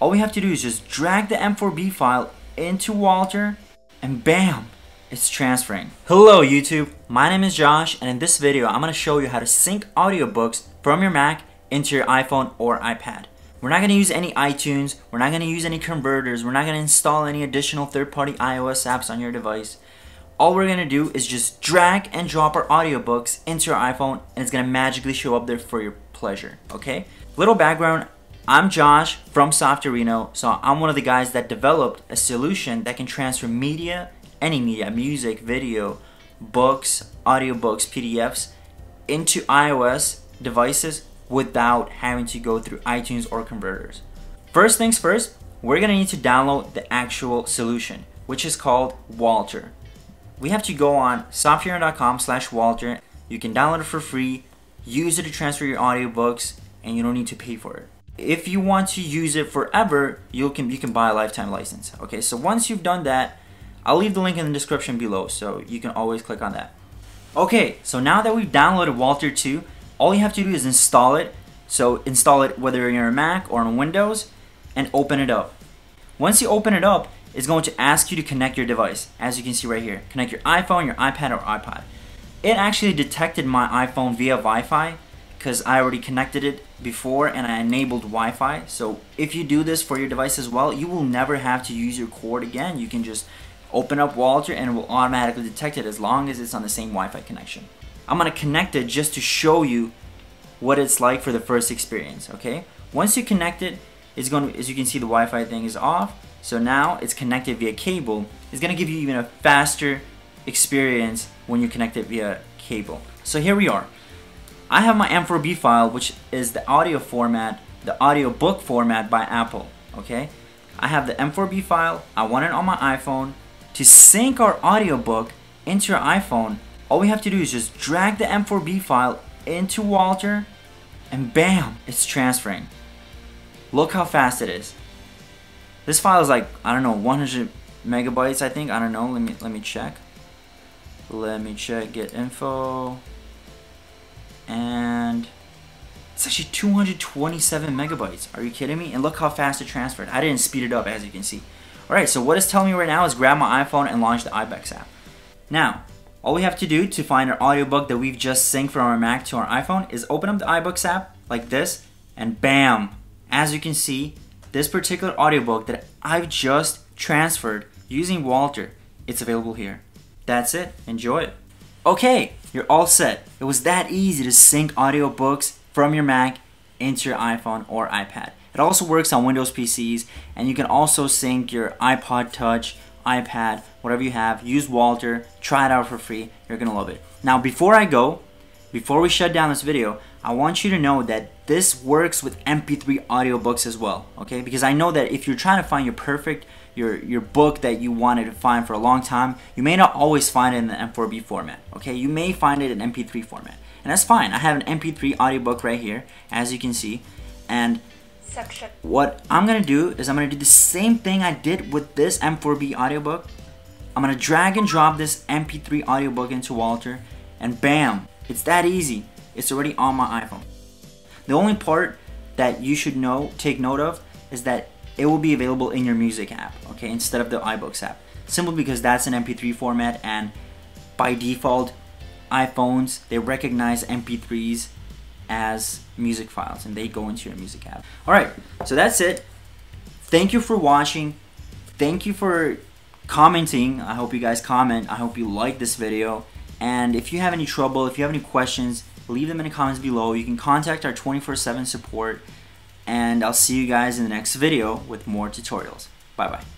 all we have to do is just drag the M4B file into WALTR and bam, it's transferring. Hello YouTube, my name is Josh and in this video I'm going to show you how to sync audiobooks from your Mac into your iPhone or iPad. We're not going to use any iTunes, we're not going to use any converters, we're not going to install any additional third-party iOS apps on your device. All we're going to do is just drag and drop our audiobooks into your iPhone and it's going to magically show up there for your pleasure, okay? Little background, I'm Josh from Softorino, so I'm one of the guys that developed a solution that can transfer media, any media, music, video, books, audiobooks, PDFs, into iOS devices without having to go through iTunes or converters. First things first, we're gonna need to download the actual solution, which is called WALTR. We have to go on softorino.com slash WALTR. You can download it for free, use it to transfer your audiobooks, and you don't need to pay for it if you want to use it forever, you can you can buy a lifetime license. Okay, so once you've done that, I'll leave the link in the description below, so you can always click on that. Okay, so now that we've downloaded WALTR 2, all you have to do is install it. So install it whether you're on a Mac or on Windows, and open it up. Once you open it up, it's going to ask you to connect your device, as you can see right here. Connect your iPhone, your iPad, or iPod. It actually detected my iPhone via Wi-Fi, because I already connected it before and I enabled Wi-Fi. So if you do this for your device as well, you will never have to use your cord again. You can just open up WALTR and it will automatically detect it as long as it's on the same Wi-Fi connection. I'm gonna connect it just to show you what it's like for the first experience, okay? Once you connect it, it's going to, as you can see the Wi-Fi thing is off. So now it's connected via cable. It's gonna give you even a faster experience when you connect it via cable. So here we are. I have my M4B file, which is the audio format, the audio book format by Apple, okay? I have the M4B file, I want it on my iPhone. To sync our audiobook into your iPhone, all we have to do is just drag the M4B file into WALTR, and bam, it's transferring. Look how fast it is. This file is like, I don't know, 100 megabytes, I think. I don't know, let me, let me check. Let me check, get info and it's actually 227 megabytes. Are you kidding me? And look how fast it transferred. I didn't speed it up as you can see. Alright, so what it's telling me right now is grab my iPhone and launch the iBooks app. Now, all we have to do to find our audiobook that we've just synced from our Mac to our iPhone is open up the iBooks app like this and bam! As you can see, this particular audiobook that I've just transferred using WALTR, it's available here. That's it. Enjoy it. Okay, you're all set. It was that easy to sync audiobooks from your Mac into your iPhone or iPad. It also works on Windows PCs and you can also sync your iPod Touch, iPad, whatever you have. Use WALTR, try it out for free. You're gonna love it. Now before I go, before we shut down this video, I want you to know that this works with MP3 audiobooks as well, okay? Because I know that if you're trying to find your perfect your your book that you wanted to find for a long time, you may not always find it in the M4B format. Okay, you may find it in MP3 format, and that's fine. I have an MP3 audiobook right here, as you can see, and Section. what I'm gonna do is I'm gonna do the same thing I did with this M4B audiobook. I'm gonna drag and drop this MP3 audiobook into WALTR, and bam, it's that easy. It's already on my iPhone. The only part that you should know, take note of, is that it will be available in your music app, okay, instead of the iBooks app. Simply because that's an MP3 format and by default, iPhones, they recognize MP3s as music files and they go into your music app. Alright, so that's it. Thank you for watching. Thank you for commenting. I hope you guys comment. I hope you like this video. And if you have any trouble, if you have any questions, leave them in the comments below. You can contact our 24-7 support and I'll see you guys in the next video with more tutorials. Bye bye.